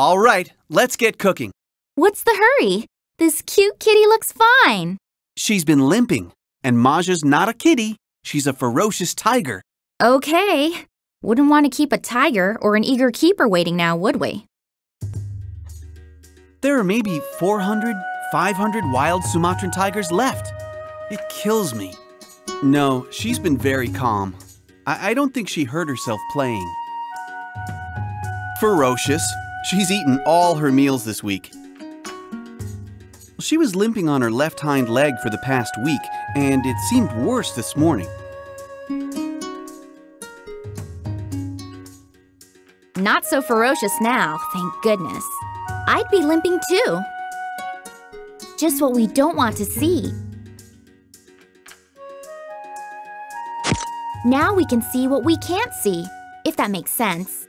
All right, let's get cooking. What's the hurry? This cute kitty looks fine. She's been limping, and Maja's not a kitty. She's a ferocious tiger. Okay. Wouldn't want to keep a tiger or an eager keeper waiting now, would we? There are maybe 400, 500 wild Sumatran tigers left. It kills me. No, she's been very calm. I, I don't think she hurt herself playing. Ferocious. She's eaten all her meals this week. She was limping on her left hind leg for the past week, and it seemed worse this morning. Not so ferocious now, thank goodness. I'd be limping too. Just what we don't want to see. Now we can see what we can't see, if that makes sense.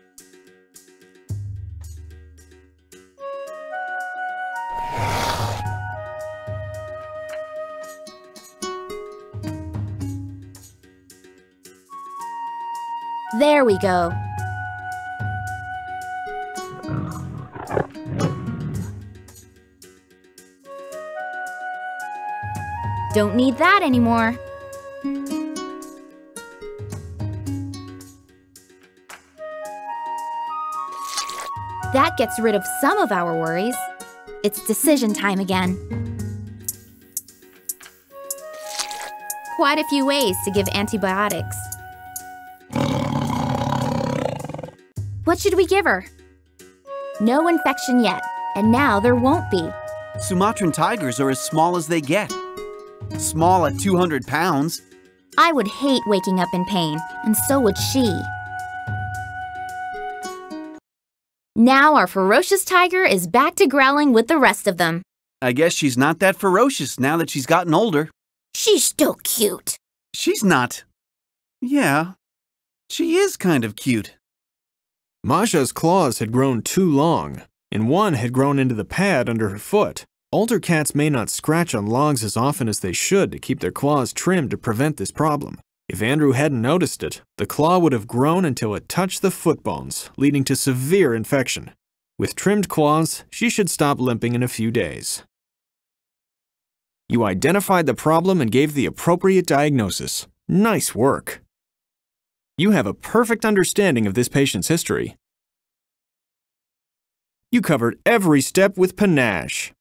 There we go. Don't need that anymore. That gets rid of some of our worries. It's decision time again. Quite a few ways to give antibiotics. What should we give her? No infection yet, and now there won't be. Sumatran tigers are as small as they get. Small at 200 pounds. I would hate waking up in pain, and so would she. Now our ferocious tiger is back to growling with the rest of them. I guess she's not that ferocious now that she's gotten older. She's still cute. She's not. Yeah, she is kind of cute. Maja's claws had grown too long, and one had grown into the pad under her foot. Older cats may not scratch on logs as often as they should to keep their claws trimmed to prevent this problem. If Andrew hadn't noticed it, the claw would have grown until it touched the foot bones, leading to severe infection. With trimmed claws, she should stop limping in a few days. You identified the problem and gave the appropriate diagnosis. Nice work. You have a perfect understanding of this patient's history. You covered every step with panache.